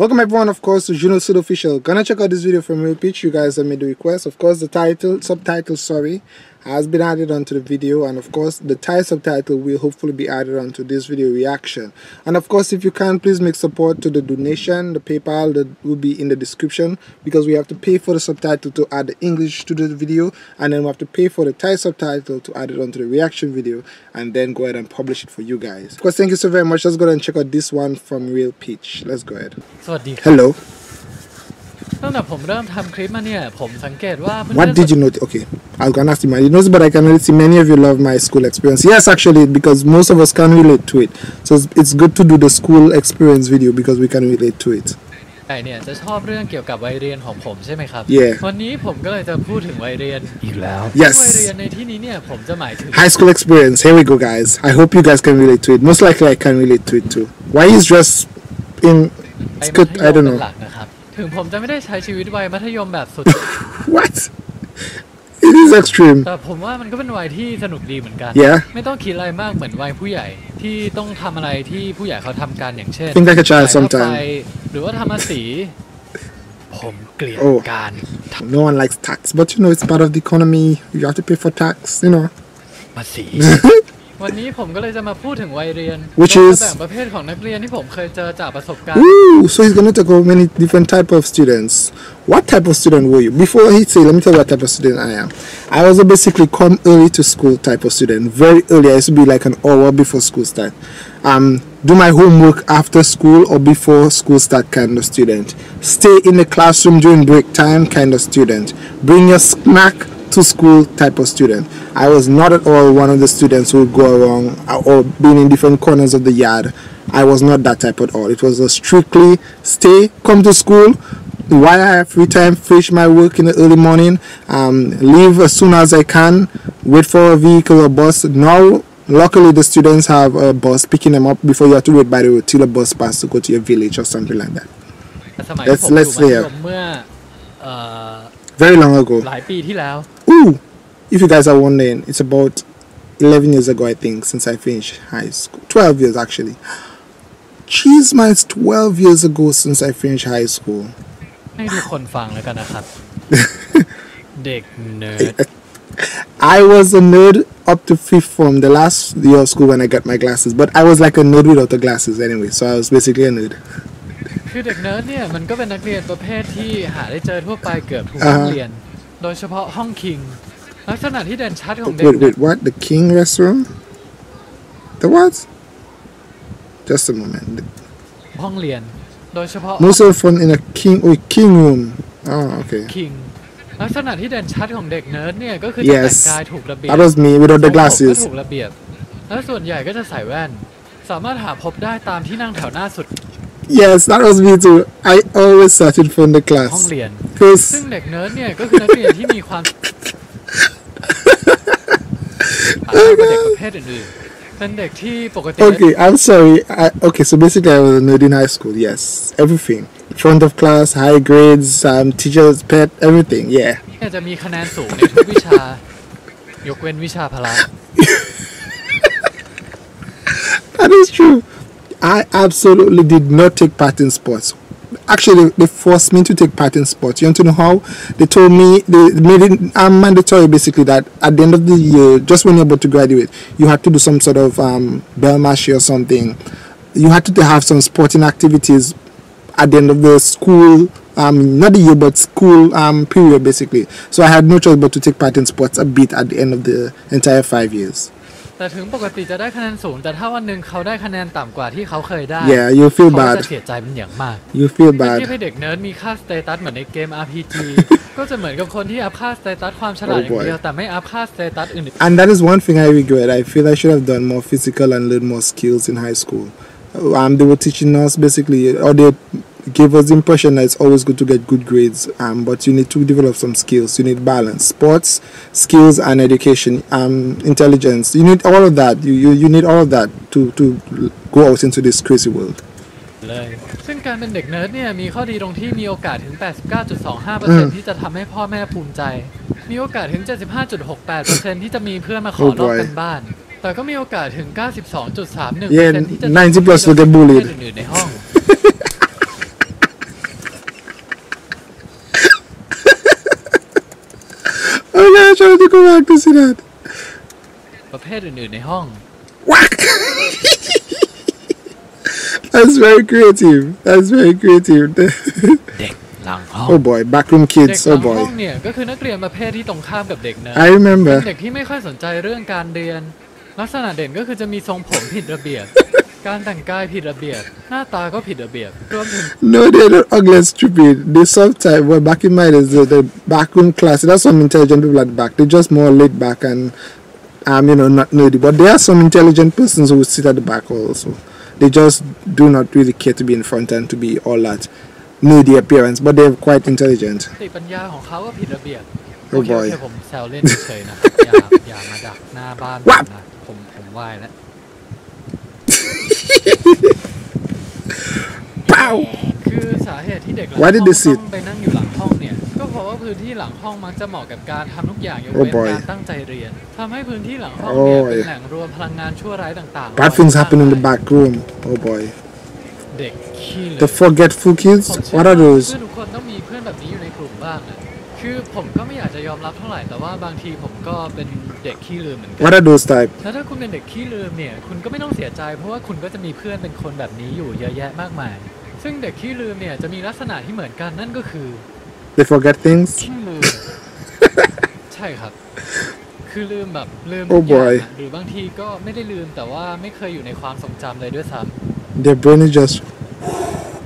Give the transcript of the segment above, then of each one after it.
Welcome everyone, of course, to Juno Suede Official. Gonna check out this video from Peach. You guys have made the request. Of course, the title, subtitle, sorry, has been added onto the video and of course the Thai subtitle will hopefully be added onto this video reaction. And of course if you can please make support to the donation. The PayPal that will be in the description because we have to pay for the subtitle to add the English to the video and then we have to pay for the Thai subtitle to add it onto the reaction video and then go ahead and publish it for you guys. Of course thank you so very much. Let's go ahead and check out this one from Real Peach. Let's go ahead. Hello. ตั้งแต่ผมเริ่มทำคลิปมาเนี่ย ผมสังเกตว่าเพื่อน What did you notice? Okay, I was gonna ask you, man. You notice, but I can really see many of you love my school experience. Yes, actually, because most of us can relate to it. So it's, it's good to do the school experience video because we can relate to it. ใหญ่เนี่ยจะชอบเรื่องเกี่ยวกับวัยเรียนของผมใช่ไหมครับ Yeah. วันนี้ผมก็เลยจะพูดถึงวัยเรียนอีกแล้ว Yes. วัยเรียนในที่นี้เนี่ยผมจะหมายถึง High school experience. Here we go, guys. I hope you guys can relate to it. Most likely, I can relate to it too. Why is dressed in ไป skirt? มัธ I ยม don't เป็น know. หลักนะครับ ถึงผมจะไม่ได้ใช้ชีวิตวัยมัธยมแบบสุด What? It is extreme. แต่ผมว่ามันก็เป็นวัยที่สนุกดีเหมือนกัน Yeah. ไม่ต้องคิดอะไรมากเหมือนวัยผู้ใหญ่ที่ต้องทำอะไรที่ผู้ใหญ่เขาทำกันอย่างเช่น Think like a child จ่ายค่า sometime. ไฟหรือว่าทำภาษีผมเกลียดโอ้การ No one likes tax, but you know it's part of the economy. You have to pay for tax. You know. ภาษี วันนี้ผมก็เลยจะมาพูดถึงวัยเรียน Which โดย is- จะแบ่งประเภทของนักเรียนที่ผมเคยเจอจากประสบการณ์ Ooh, so he's gonna talk about many different type of students. What type of student were you? Before he say, let me tell you what type of student I am. I was a basically come early to school type of student. Very early. I used to be like an hour before school start. Um, do my homework after school or before school start kind of student. Stay in the classroom during break time kind of student. Bring your snack to school type of student. I was not at all one of the students who would go around uh, or being in different corners of the yard. I was not that type at all. It was a strictly stay, come to school, while I have free time, finish my work in the early morning, um, leave as soon as I can, wait for a vehicle or bus. Now, luckily, the students have a bus picking them up before you have to wait by the road till a bus pass to go to your village or something like that. That's let's let's say very long ago if you guys are wondering, it's about 11 years ago, I think, since I finished high school. 12 years, actually. Jeez, man, it's 12 years ago since I finished high school. ให้ทุกคนฟังแล้วกันนะครับ เด็กเนิร์ด I was a nerd up to fifth form, the last year of school when I got my glasses. But I was like a nerd without the glasses anyway, so I was basically a nerd. คือเด็กเนิร์ดเนี่ยมันก็เป็นนักเรียนประเภทที่หาได้เจอทั่วไปเกือบทุก อ่า ห้อง ฮะ เรียน โดยเฉพาะห้องคิง ลักษณะที่เด่นชัดของเด็ก Wait, เนิร์ wait, ด what? The King restaurant? The what? Just a moment. ห้องเรียน โดยเฉพาะ Most of the fun in a King, oh, King room. Oh, okay. คิง ลักษณะที่เด่นชัดของเด็กเนิร์ดเนี่ยก็คือจะแต่ง Yes. กายถูกระเบียบ That was me without the ทรงผมก็ glasses. ถูกระเบียบ และส่วนใหญ่ก็จะใส่แว่น สามารถหาพบได้ตามที่นั่งแถวหน้าสุด Yes, that was me too. I always sat in front of the ห้อง class. เรียน ซึ่ง Because เด็กเนิร์ดเนี่ยก็คือนักเรียนที่มีความ ต่างกับเด็กประเภทอื่นๆ เป็นเด็กที่ปกติ okay, I'm sorry. I, okay, so basically I was a nerd in high school. Yes, everything. Front of class, high grades, um, teachers' pet, everything. Yeah. เนี่ยจะมีคะแนนสูงในทุกวิชา ยกเว้นวิชาพละ That is true. I absolutely did not take part in sports. Actually, they forced me to take part in sports. You want to know how? They told me they made it um, mandatory, basically, that at the end of the year, just when you're about to graduate, you had to do some sort of um, bell Belmashi or something. You had to have some sporting activities at the end of the school, um, not the year, but school um, period, basically. So I had no choice but to take part in sports a bit at the end of the entire five years. แต่ถึงปกติจะได้คะแนนสูง แต่ถ้าวันหนึ่งเขาได้คะแนนต่ำกว่าที่เขาเคยได้ Yeah, you feel เขาจะ bad. เสียใจเป็นอย่างมาก You feel เมื่อ bad. ที่ให้เด็กเนิร์ดมีค่าสเตตัสเหมือนในเกม RPG ก็จะเหมือนกับคนที่อัพค่าสเตตัสความฉลาด Oh อย่าง boy. เดียว แต่ไม่อัพค่าสเตตัสอื่น And that is one thing I regret. I feel I should have done more physical and learned more skills in high school. Um, they were teaching us basically, or they gave us the impression that it's always good to get good grades. Um, but you need to develop some skills. You need balance, sports, skills, and education. Um, intelligence. You need all of that. You you, you need all of that to to go out into this crazy world. เลย ซึ่งการเป็นเด็กเนิร์ดเนี่ยมีข้อดีตรงที่มีโอกาสถึง 89.25%ที่จะทำให้พ่อแม่ภูมิใจ มีโอกาสถึง 75.68%ที่จะมีเพื่อนมาขอ Oh ลอก boy. กันบ้าน แต่ก็มีโอกาสถึง 92.31% Yeah, ที่จะ 90 plus will get bullied. อื่นๆในห้อง trying to go back to see that. ประเภทอื่นๆในห้อง Whack! That's very creative. That's very creative. เด็กหลังห้อง oh boy, backroom เด็ก kids. หลั Oh งห้อง boy. เนี่ยก็คือนักเรียนประเภทที่ตรงข้ามกับเด็กเนิร์ด I เป็น remember. เด็กที่ไม่ค่อยสนใจเรื่องการเรียน ลักษณะเด่นก็คือจะมีทรงผมผิดระเบียบ การแต่งกายผิดระเบียบ หน้าตาก็ผิดระเบียบ รวมถึง No, they're not ugly and stupid. They sometimes, well, back in my days, the, the backroom class, there's some intelligent people at the back. They're just more laid back and, um, you know, not nerdy. But there are some intelligent persons who sit at the back also. They just do not really care to be in front and to be all that nerdy appearance, but they're quite intelligent. สติปัญญาของเขาก็ผิดระเบียบ โอ้ โอเคโอ boy เคผมแซวเล่นเฉยๆนะ อย่าอย่ามาดักหน้าบ้านผม วับ นะผมผมไหวแล้ว Pow! คือสาเหตุที่เด็กหลัง Why ห้ did อง they sit? ต้องไปนั่งอยู่หลังห้องเนี่ย ก็เพราะว่าพื้นที่หลังห้องมักจะเหมาะกับการทำทุกอย่างยก Oh เว้น boy การตั้งใจเรียนทำให้พื้นที่หลังห้องเนี่ย Oh เป็น yeah แหล่งรวมพลังงานชั่วร้ายต่างๆ Bad things happen in the back room. Oh boy. เด็กขี้เหล The ย forgetful ผม kids? เชื่อ What are ว่า those? เพื่อนทุกคนต้องมีเพื่อนแบบนี้อยู่ในกลุ่มบ้างอะ คือผมก็ไม่อยากจะยอมรับเท่าไหร่แต่ว่าบางทีผมก็เป็นเด็กขี้ลืมเหมือนกัน What are those type? แล้วถ้าคุณเป็นเด็กขี้ลืมเนี่ย คุณก็ไม่ต้องเสียใจ เพราะว่าคุณก็จะมีเพื่อนเป็นคนแบบนี้อยู่เยอะแยะมากมาย ซึ่งเด็กขี้ลืมเนี่ยจะมีลักษณะที่เหมือนกันนั่นก็คือ They forget things? ขี้ลืม ใช่ครับ คือลืมแบบลืม Oh ทุกอย่าง boy อะหรือบางทีก็ไม่ได้ลืมแต่ว่าไม่เคยอยู่ในความทรงจำเลยด้วยซ้ Their brain is just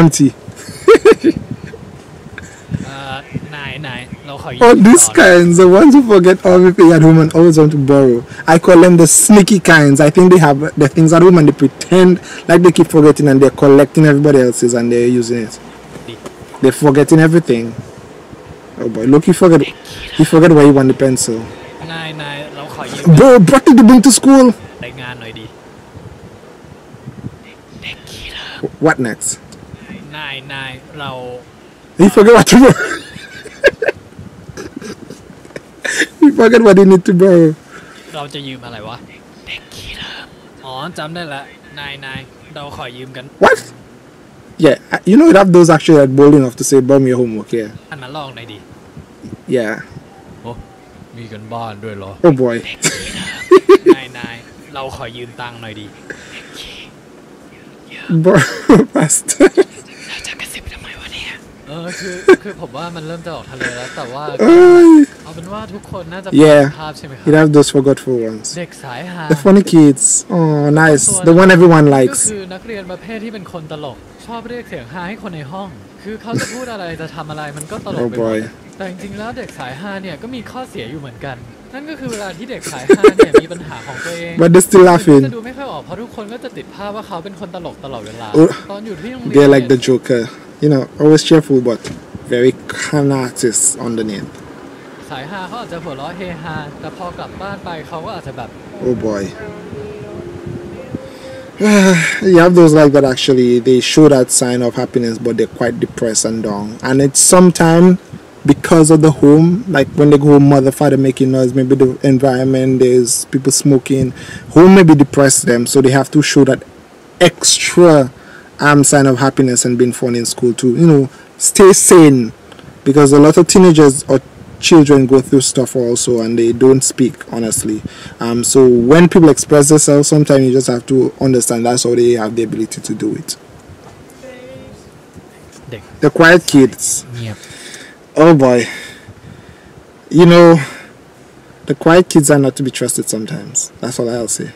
empty. ำเอ่อนายนาย เราขอยืม Oh, these ต่อ kinds, the ones who forget everything at home and always want to borrow. I call them the sneaky kinds. I think they have the things at home and they pretend like they keep forgetting and they're collecting everybody else's and they're using it. They're forgetting everything. Oh boy, look, he forget. He forget where he want the pencil. นายนายเราขอยืม Bro, brought it to bring to school. รายงานหน่อยดิ เด็กขี้ลืม What next? นายนายเรา He forget what to borrow. he forget what he need to borrow. เราจะยืมอะไรวะ เด็กขี้ลืมอ๋อจำได้ละ นายนายเราขอยืมกัน What? Yeah, I- you know, you have those actually that bold enough to say, "Borrow me your homework." Yeah, อันมาลองหน่อยดิ yeah. โอ้มีกันบ้านด้วยเหรอ Oh boy. นายนายเราขอยืมตังค์หน่อยดิ Bro, pastor. เนี่ยเออคือคือผมว่ามันเริ่มจะออกทะเลแล้วแต่ว่า Ay. เอาเป็นว่าทุกคนน่าจะ Yeah. ภาพใช่ไหมครั You'd have those forgetful ones. เด็กสายหา The funny kids. Oh, nice. The one everyone ก็ likes. คือนักเรียนประเภทที่เป็นคนตลก ชอบเรียกเสียงฮาให้คนในห้อง คือเขาจะพูดอะไรจะทำอะไรมันก็ตลก Oh ไปหมด boy. แต่จริงๆแล้วเด็กสายฮาเนี่ยก็มีข้อเสียอยู่เหมือนกันนั่นก็คือเวลาที่เด็กสายฮาเนี่ยมีปัญหาของตัวเอง But they're still จะ laughing. ดูไม่ค่อยออกเพราะทุกคนก็จะติดภาพว่าเขาเป็นคนตลกตลอดเวลาเออตอนอยู่ที่โรงเรียน They're like เนี่ the ย Joker. You know, always cheerful, but very con artists underneath. สายฮาเขาอาจจะหัวเราะเฮฮาแต่พอกลับบ้านไปเขาก็อาจจะแบบ Oh boy. you have those like that actually. They show that sign of happiness, but they're quite depressed and down. And it's sometimes because of the home, like when they go home, mother, father making noise, maybe the environment, there's people smoking. Home maybe depress them, so they have to show that extra um, sign of happiness and being fun in school too. You know, stay sane because a lot of teenagers or children go through stuff also and they don't speak honestly. Um, so when people express themselves, sometimes you just have to understand that's how they have the ability to do it. The quiet kids. Yeah. Oh boy. You know, the quiet kids are not to be trusted sometimes. That's all I'll say.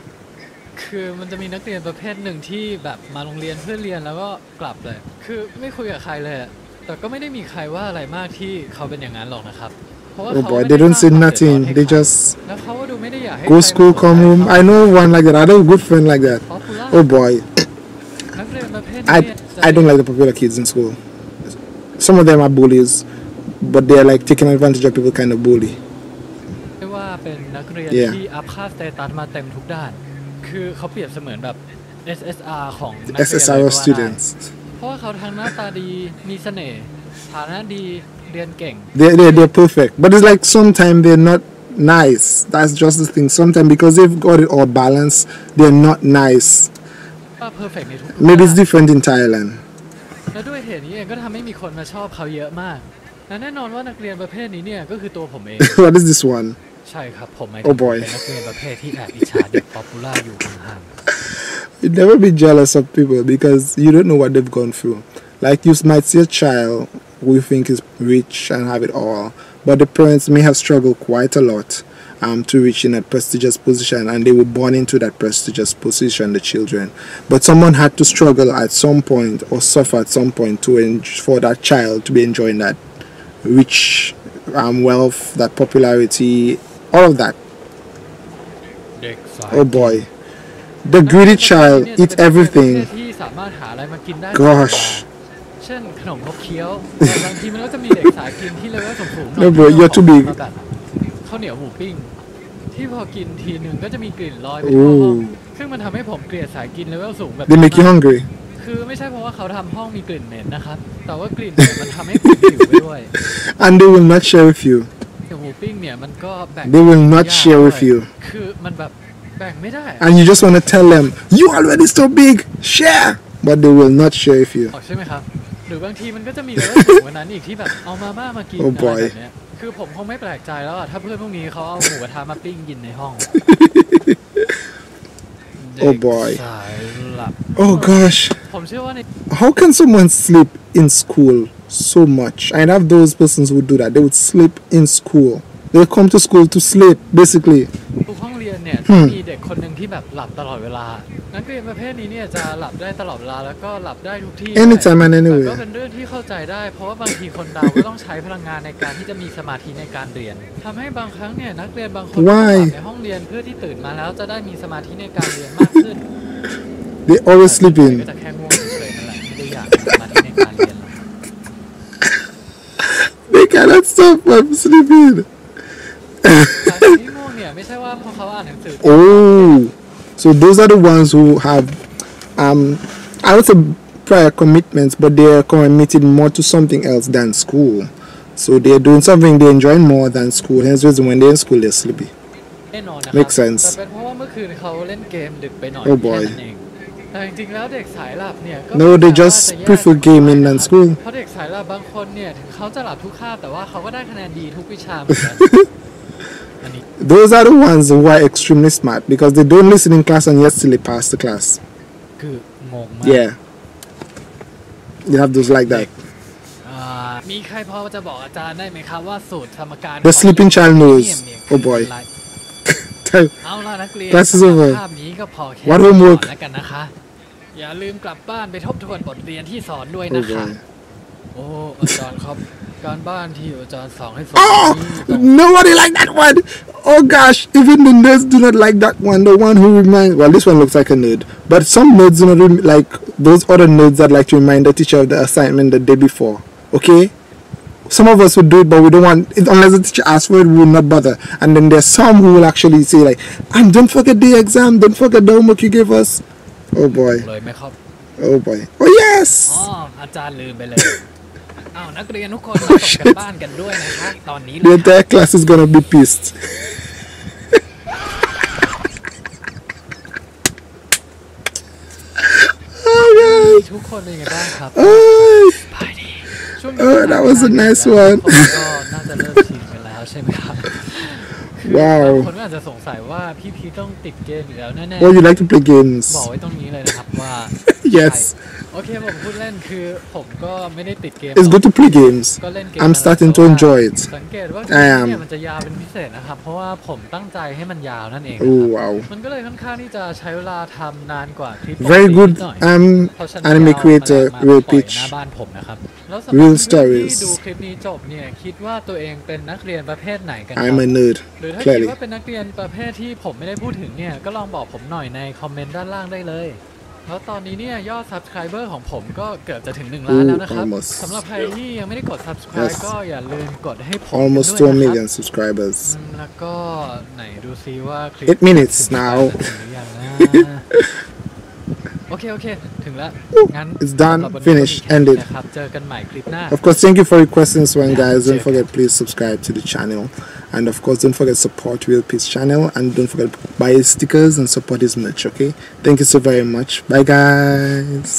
คือมันจะมีนักเรียนประเภทหนึ่งที่แบบมาโรงเรียนเพื่อเรียนแล้วก็กลับเลย คือไม่คุยกับใครเลยอะแต่ก็ไม่ได้มีใครว่าอะไรมากที่เขาเป็นอย่างนั้นหรอกนะครับ เพราะว่า oh เขา boy ไม่ they ได้ don't สร้าง say ความเดือดร้อน nothing ให้ they ใคร just แล้วเขาก็ดูไม่ได้อยากให้ go ใคร school มาสนใจ come home เขา i know one like that i know a good friend like that เพราะคุณล่ะ oh boy นักเรียนประเภท I นี้เนี่ยจะ I don't like the popular kids in school. Some of them are bullies, but they're like taking advantage of people kind of bully. ไม่ว่าเป็นนักเรียน Yeah. ที่อัพค่าสเตตัสมาเต็มทุกด้าน คือเขาเปรียบเสมือนแบบ SSR ของนักเรียนเลยก็ SSR ว่าได้ students. เพราะว่าเขาทั้งหน้าตาดีมีเสน่ห์ฐานะดีเรียนเก่ง They're, they're, they're perfect. But it's like sometimes they're not nice. That's just the thing. Sometimes because they've got it all balanced, they're not nice. ว่า perfect ในทุกๆ Maybe it's ด้าน different in Thailand. และด้วยเหตุนี้เองก็ทำให้มีคนมาชอบเขาเยอะมากและแน่นอนว่านักเรียนประเภทนี้เนี่ยก็คือตัวผมเอง what is this one? ใช่ครับ ผมหมายถึ Oh ง boy เป็นนักเรียนประเภทที่แอบอิจฉาเด็กป๊อปปูล่าอยู่ห่าง You never be jealous of people because you don't know what they've gone through. Like you might see a child who you think is rich and have it all, but the parents may have struggled quite a lot um, to reach in that prestigious position, and they were born into that prestigious position, the children. But someone had to struggle at some point or suffer at some point to en- for that child to be enjoying that rich um, wealth, that popularity, all of that. ๆ เด็กสาย Oh boy, the greedy child เนี่ยจะ eats เป็นนักเรียนประเภ everything. ทที่สามารถหาอะไรมากินได้ Gosh เช่นขนมครกเคี้ยวแต่บางทีมันก็จะมีเด็กสายกินที่เลเวลสูงๆหน่อย No, bro, you're too big. มาแบบข้าวเหนียวหมูปิ้ง ที่พอกินทีหนึ่งก็จะมีกลิ่นลอยไปทั่วห้อง Ooh. ซึ่งมันทำให้ผมเกลียดสายกินเลเวลสูงแบบ They นี้ make you มาก hungry. คือไม่ใช่เพราะว่าเขาทำห้องมีกลิ่นเหม็นนะครับ แต่ว่ากลิ่นเนี่ยมันทำให้ผมหิวไปด้วย And they will not share with you. แต่หมูปิ้งเนี่ยมันก็แบ่ง They will not ยาก share ด้วย with you. คือมันแบบแบ่งไม่ได้ And you just want to tell them, you already so big, share. But they will not share with you. ออกใช่ไหมครับ หรือบางทีมันก็จะมีเลเวลสูงกว่านั้นอีกที่แบบเอามาม่ามากิน Oh อะไร boy แบบเนี้ยคือผมคงไม่แปลกใจแล้วอะถ้าเพื่อนพวกนี้เขาเอาหมูกระทะมาปิ้งกินในห้อง Oh boy เด็กสายหลับ Oh gosh. ผมเชื่อว่าใน How can someone sleep in school so much? I have those persons who do that. They would sleep in school. They come to school to sleep, basically. ทุกห้องเรียนเนี่ยอืจะมมีเด็กคนหนึ่งที่แบบหลับตลอดเวลา นักเรียนประเภทนี้เนี่ยจะหลับได้ตลอดเวลาแล้วก็หลับได้ทุกที่ Anytime and แต่ anywhere. ก็เป็นเรื่องที่เข้าใจได้ เพราะว่าบางทีคนเราก็ต้องใช้พลังงานในการที่จะมีสมาธิในการเรียนทำให้บางครั้งเนี่ยนักเรียนบางคน Why? หลับในห้องเรียนเพื่อที่ตื่นมาแล้วจะได้มีสมาธิในการเรียนมากขึ้น They always sleep ก็ in. จะแค่ง่วงเฉยๆนั่นแหละไม่ได้อยากมีสมาธิในการเรียนหรอก They cannot stop from sleeping. สาเหตุที่ง่วงเนี่ยไม่ใช่ว่าเพราะเขาอ่านหนังสือ Oh, so those are the ones who have, um, I would say prior commitments, but they are committed more to something else than school. So they're doing something they enjoy more than school. Hence, the reason when they're in school, they're sleepy. แน่นอนนะครั Makes sense แต่เป็นเพราะว่าเมื่อคืนเขาเล่นเกมดึกไปหน่อย Oh boy แค่นั้นเองแต่จริงๆแล้วเด็กสายหลับเนี่ยก็ No, ไม่ they สามารถ just จะแยก prefer gaming than school. เพราะเด็กสายหลับบางคนเนี่ยถึงเขาจะหลับทุกคาบแต่ว่าเขาก็ได้คะแนนดีทุกวิชาเหมือนกัน อันนี้ Those are the ones who are extremely smart because they don't listen in class and yet still they pass the class. คืองงมาก Yeah. You have those like that. อ่ามีใครพอจะบอกอาจารย์ได้ไหมครับว่าสูตรสมการ The ของ sleeping child knows. เนียมเนี่ย Oh boy. คืออะไร Tell เอาล่ะนักเรียน Class is สำหรับ over. ภาพนี้ก็พอแค่ What homework? ก่อนแล้วกันนะคะ อย่าลืมกลับบ้านไปทบทวนบทเรียนที่สอนด้วย Oh นะคะ boy. โอ้อาจารย์ครับ การบ้านที่อาจารย์สอนให้สอน Oh, นี่ต้อง nobody like that one. Oh gosh, even the nerds do not like that one. The one who reminds. Well, this one looks like a nerd, but some nerds do not rem- like those other nerds that like to remind the teacher of the assignment the day before. Okay. Some of us would do it, but we don't want it unless the teacher asks for it. We will not bother. And then there's some who will actually say like, "And don't forget the exam. Don't forget the homework you gave us." Oh boy. เลยไหมครับ Oh boy. Oh อ๋อ yes. อาจารย์ลืมไปเลย อ้าวนักเรียนทุกคนมาส่งกันบ้านกันด้วยนะคะ ตอนนี้เล The ยครับ entire class is gonna be pissed. oh ทุกคนเป็นยังไงบ้างครับ god. Oh. บายดีช่วง เออ that was a nice one ทุกคนก็น่าจะเริ่มชินกันแล้วใช่ไหมครับคือ ว้าว บางคนก็อาจจะสงสัยว่าพี่พีต้องติดเกมอยู่แล้วแน่ Well, you like to play games. ๆบอกไว้ตรงนี้เลยนะครับว่า Yes. ใช่ โอเคผมพูดเล่นคือผมก็ไม่ได้ติดเกม It's good to play games. ก็เล่นเกม I'm นั่นแหละ starting to แต่ว่า enjoy it. สังเกตว่า I am เนี่ยมันจะยาวเป็นพิเศษนะครับ เพราะว่าผมตั้งใจให้มันยาวนั่นเองนะค Oh รับ wow. มันก็เลยค่อนข้างที่จะใช้เวลาทำนานกว่าคลิปปกติ Very นิ good ดหน่อย um เพราะฉะนั้น anime จะเอา creator มา Real ปล่อย Pitch. หน้าบ้านผมนะครับแล้วสำหรับ Real เพื่อนๆที่ stories ดูคลิปนี้จบเนี่ยคิดว่าตัวเองเป็นนักเรียนประเภทไหนกันค I'm รับ a nerd. หรือถ้าคิด Clearly. ว่าเป็นนักเรียนประเภทที่ผมไม่ได้พูดถึงเนี่ยก็ลองบอกผมหน่อยในคอมเมนต์ด้านล่างได้เลย แล้วตอนนี้เนี่ยยอด subscriber ของผมก็เกือบจะถึง 1 ล้านแล้วนะครับ almost สำหรับใครที่ยังไม่ได้กด subscribe Yes ก็อย่าลืมกดให้ผม Almost ด้วย 2 นะครับ million subscribers. อืมแล้วก็ไหนดูซิว่าคลิป Eight minutes ถึง now ถึงหรือยังนะ โอเค โอเค ถึงแล้ว งั้น It's done สำหรับวันนี้ finished ก็มีแค่นี้ ended นะครับ เจอกันใหม่คลิปหน้า Of course, thank you for requesting this one, Yeah, guys. Don't check. forget, please subscribe to the channel. And of course, don't forget support Real Peach channel. And don't forget buy his stickers and support his merch, okay? Thank you so very much. Bye, guys.